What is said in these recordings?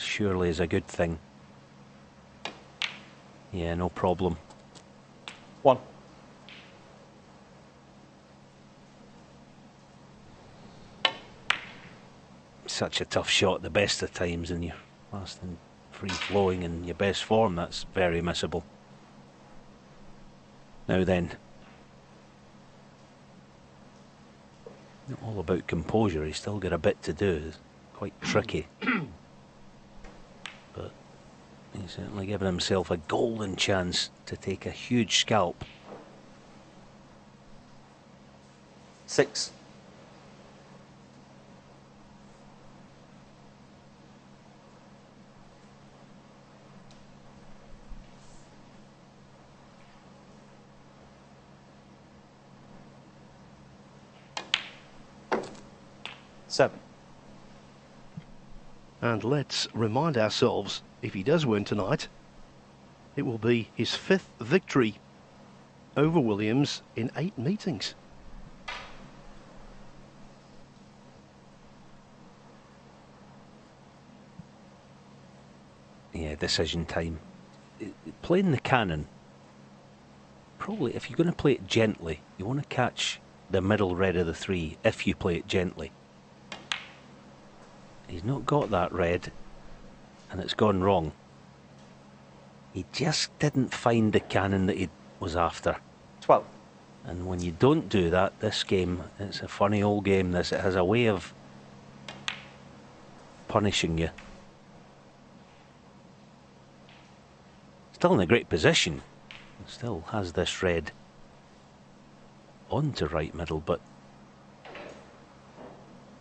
surely is a good thing. Yeah, no problem. One. Such a tough shot the best of times, and you're last and free flowing in your best form. That's very missable. Now then, not all about composure. He's still got a bit to do. It's quite tricky. he's uh, certainly given himself a golden chance to take a huge scalp. Six. Seven. And let's remind ourselves, if he does win tonight, it will be his fifth victory over Williams in eight meetings. Yeah, decision time. Uh, playing the cannon, probably if you're going to play it gently, you want to catch the middle red of the three if you play it gently. He's not got that red, and it's gone wrong. He just didn't find the cannon that he was after. 12. And when you don't do that, this game, it's a funny old game, this. It has a way of punishing you. Still in a great position. Still has this red on to right middle, but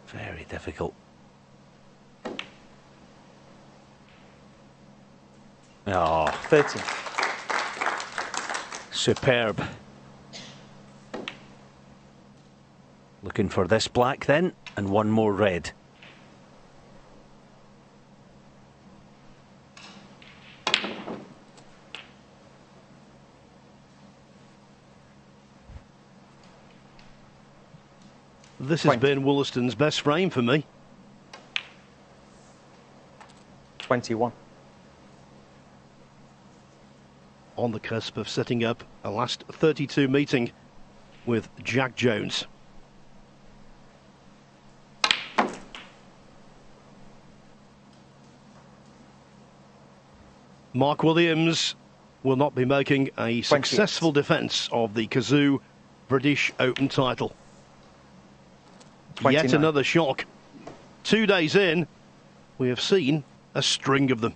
very difficult. Ah. Oh, 13. superb. Looking for this black then, and one more red. This has Twenty. been Woollaston's best frame for me. 21. On the cusp of setting up a last 32 meeting with Jak Jones. Mark Williams will not be making a successful defence of the Cazoo British Open title. Yet another shock. Two days in, we have seen a string of them.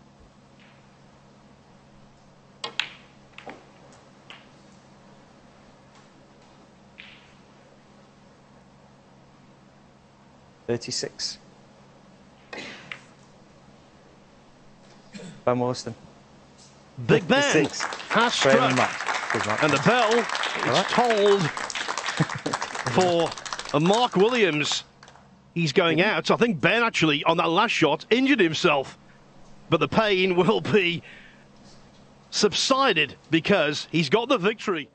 Thirty-six. Ben Woollaston. Big Ben 56. has struck, much. Good match. and the bell is tolled for uh, Mark Williams. He's going out. So I think Ben actually on that last shot injured himself, but the pain will be subsided because he's got the victory.